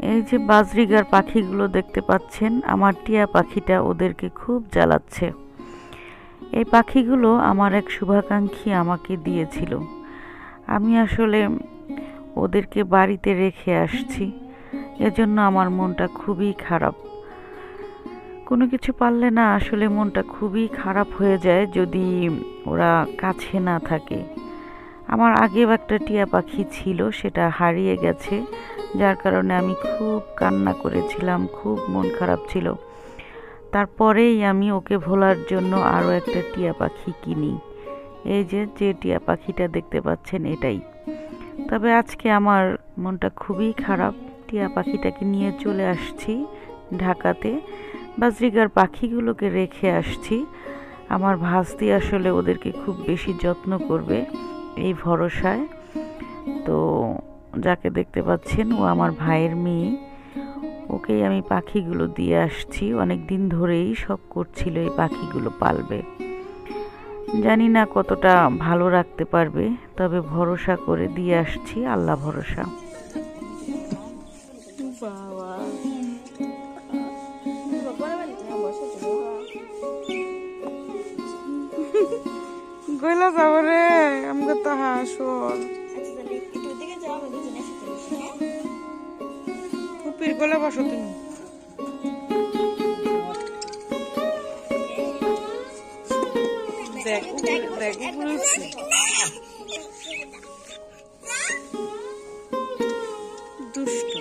এই যে বাজরিগার পাখিগুলো দেখতে পাচ্ছেন, আমার টিয়া পাখিটা ওদেরকে খুব জ্বালাচ্ছে। এই পাখিগুলো আমার এক শুভাকাঙ্ক্ষী আমাকে দিয়েছিল। আমি আসলে ওদেরকে বাড়িতে রেখে আসছি। এজন্য আমার মনটা খুবই খারাপ। কোনো কিছু পারলে না আসলে মনটা খুবই খারাপ হয়ে যায় যদি ওরা কাছে না থাকে। আমার আগেও একটা টিয়া পাখি ছিল, সেটা হারিয়ে গেছে। যার কারণে আমি খুব কান্না করেছিলাম, খুব মন খারাপ ছিল। তারপরেই আমি ওকে ভোলার জন্য আরও একটা টিয়া পাখি কিনি। এই যে যে টিয়া পাখিটা দেখতে পাচ্ছেন এটাই। তবে আজকে আমার মনটা খুবই খারাপ। টিয়া পাখিটাকে নিয়ে চলে আসছি ঢাকাতে। বাজরিগার পাখিগুলোকে রেখে আসছি। আমার ভাস্তি আসলে ওদেরকে খুব বেশি যত্ন করবে এই ভরসায়। তো যাকে দেখতে পাচ্ছেন, ও আমার ভাইয়ের মেয়ে। ওকেই আমি পাখিগুলো দিয়ে আসছি। অনেক দিন ধরেই সব করছিল এই পাখিগুলো পালবে। জানি না কতটা ভালো রাখতে পারবে, তবে ভরসা করে দিয়ে আসছি। আল্লাহ ভরসা। গইলা যাব রে, আমাকে তো হাসর গলে বসো তুমি। দেখ দেখ দুষ্ট।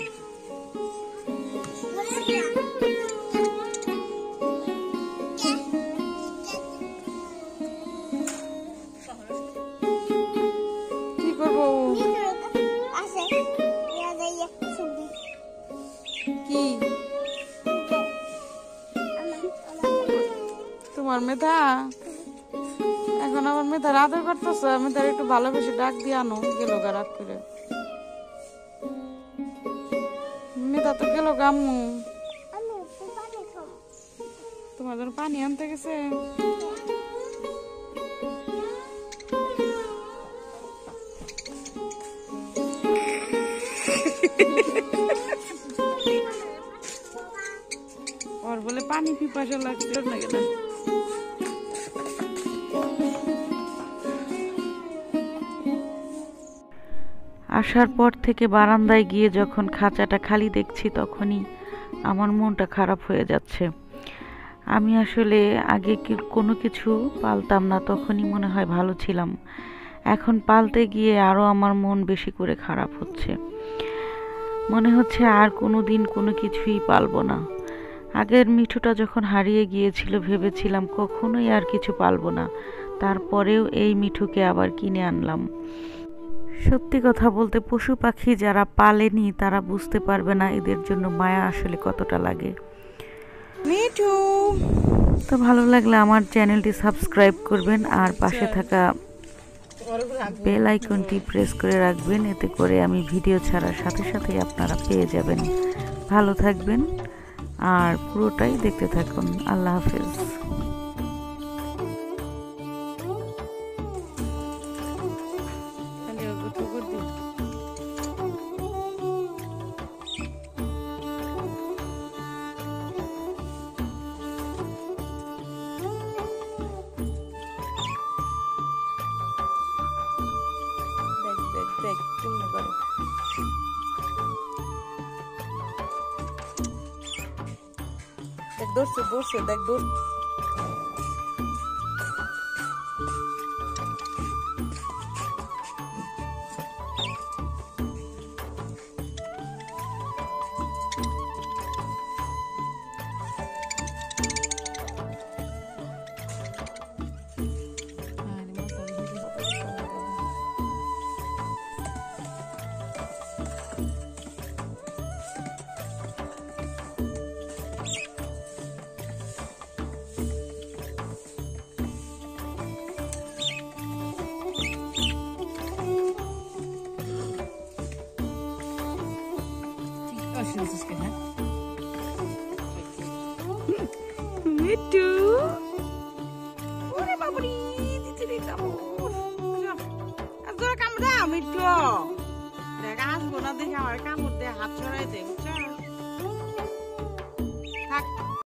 তোমার মেধা? এখন আমার মেধার আদর করতেছ, মেধার একটু ভালোবেসে ডাক দিয়ে আনো, গেল গা রাগ করে। মেধা তো গেল গাম্মু তোমার জন্য পানি আনতে গেছে। ওর বলে পানি পিপাসা লাগছে নাকি না? আসার পর থেকে বারান্দায় গিয়ে যখন খাঁচাটা খালি দেখছি, তখনই আমার মনটা খারাপ হয়ে যাচ্ছে। আমি আসলে আগে কোনো কিছু পালতাম না, তখনই মনে হয় ভালো ছিলাম। এখন পালতে গিয়ে আরও আমার মন বেশি করে খারাপ হচ্ছে। মনে হচ্ছে আর কোনো দিন কোনো কিছুই পালবো না। আগের মিঠুটা যখন হারিয়ে গিয়েছিল ভেবেছিলাম কখনোই আর কিছু পালবো না। তারপরেও এই মিঠুকে আবার কিনে আনলাম। সত্যি কথা বলতে পশু পাখি যারা পালেনি তারা বুঝতে পারবে না এদের জন্য মায়া আসলে কতটা লাগে। মিঠু! তো ভালো লাগলে আমার চ্যানেলটি সাবস্ক্রাইব করবেন আর পাশে থাকা বেল আইকনটি প্রেস করে রাখবেন এতে করে আমি ভিডিও ছাড়ার সাথে সাথে আপনারা পেয়ে যাবেন। ভালো থাকবেন। আর পুরোটাই দেখতে থাকুন। আল্লাহ হাফেজ। দেখ দৌড়ছে Wahrscheinlich gehört. Mittu. ওরে বাবুরি দিতে দিতাম তোরা কামড় দাও মিঠু দেখা আসব না দেখে আমার কামড় দে হাত ছড়াই দে বুঝছ